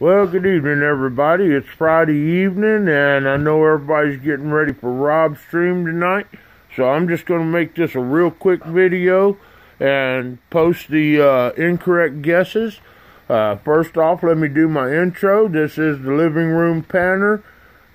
Well, good evening, everybody. It's Friday evening, and I know everybody's getting ready for Rob's stream tonight. So I'm just going to make this a real quick video and post the uh, incorrect guesses. Uh, first off, let me do my intro. This is the Living Room Panner.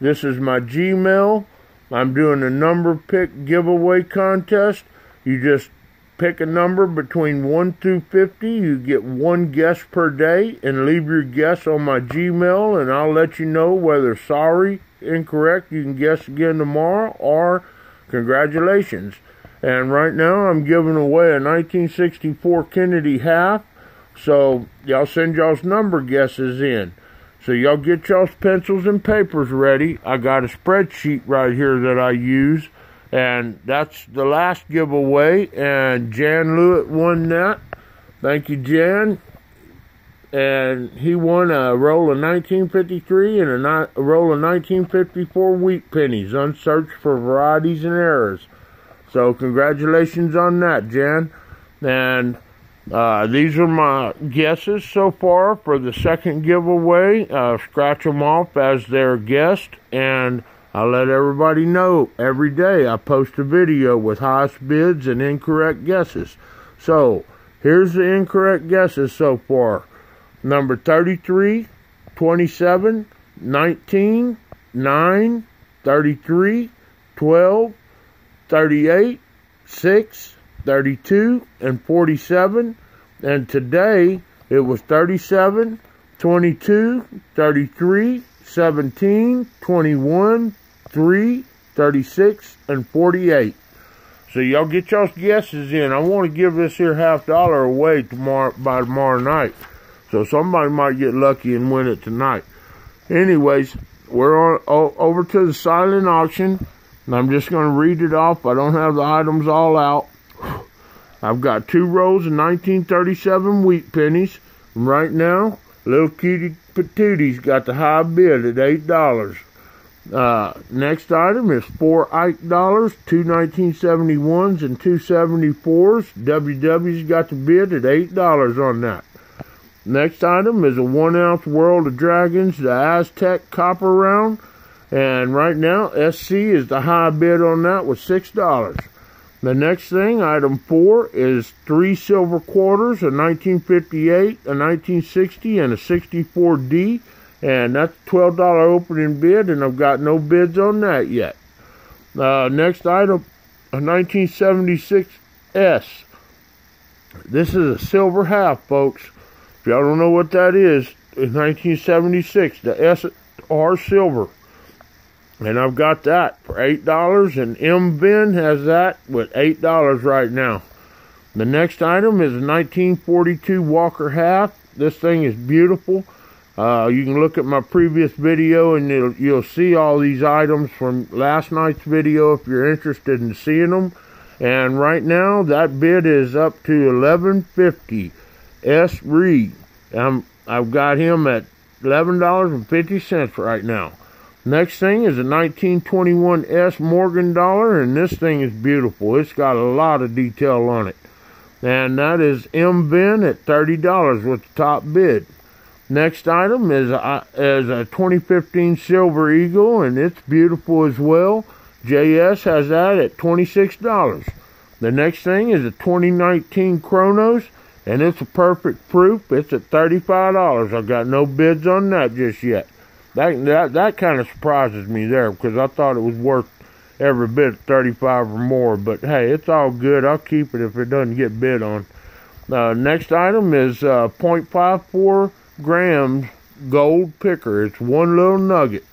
This is my Gmail. I'm doing a number pick giveaway contest. You just pick a number between 1 through 50. You get one guess per day and leave your guess on my Gmail and I'll let you know whether sorry, incorrect, you can guess again tomorrow or congratulations. And right now I'm giving away a 1964 Kennedy half. So y'all send y'all's number guesses in. So y'all get y'all's pencils and papers ready. I got a spreadsheet right here that I use and that's the last giveaway. And Jan Lewitt won that. Thank you, Jan. And he won a roll of 1953 and a, roll of 1954 wheat pennies, unsearched for varieties and errors. So congratulations on that, Jan. And uh, these are my guesses so far for the second giveaway. Uh, scratch them off as their guest and I let everybody know every day I post a video with highest bids and incorrect guesses. So, here's the incorrect guesses so far. Number 33, 27, 19, 9, 33, 12, 38, 6, 32, and 47. And today it was 37, 22, 33, 17, 21, 3, 36, and 48. So y'all get y'all's guesses in. I want to give this here half dollar away tomorrow by tomorrow night. So somebody might get lucky and win it tonight. Anyways, we're on over to the silent auction. And I'm just going to read it off. I don't have the items all out. I've got two rolls of 1937 wheat pennies. And right now, little kitty patooties got the high bid at $8. Uh, next item is four Ike dollars, two 1971s and two 74s. WW's got the bid at $8 on that. Next item is a one ounce World of Dragons, the Aztec copper round. And right now, SC is the high bid on that with $6. The next thing, item four, is three silver quarters, a 1958, a 1960, and a 64D and that's $12 opening bid, and I've got no bids on that yet. Uh, next item, a 1976 S. This is a silver half, folks. If y'all don't know what that is, in 1976, the S R silver. And I've got that for $8, and M Ben has that with $8 right now. The next item is a 1942 Walker half. This thing is beautiful. Uh, you can look at my previous video and you'll, see all these items from last night's video if you're interested in seeing them. And right now, that bid is up to 1150 S. Reed. I'm, I've got him at $11.50 right now. Next thing is a 1921 S Morgan dollar, and this thing is beautiful. It's got a lot of detail on it. And that is M. Ben at $30 with the top bid. Next item is a, is a 2015 Silver Eagle, and it's beautiful as well. JS has that at $26. The next thing is a 2019 Kronos, and it's a perfect proof. It's at $35. I've got no bids on that just yet. That that that kind of surprises me there because I thought it was worth every bit 35 or more. But hey, it's all good. I'll keep it if it doesn't get bid on. Uh, next item is uh, 0.54 grams gold picker. It's one little nugget.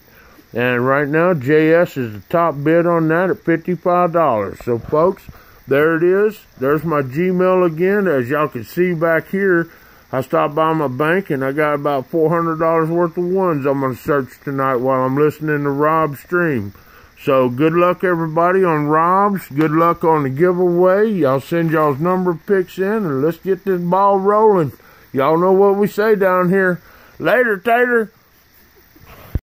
And right now, JS is the top bid on that at $55. So, folks, there it is. There's my Gmail again. As y'all can see back here, I stopped by my bank and I got about $400 worth of ones I'm going to search tonight while I'm listening to Rob's stream. So, good luck, everybody, on Rob's. Good luck on the giveaway. Y'all send y'all's number picks in and let's get this ball rolling. Y'all know what we say down here. Later, Tater.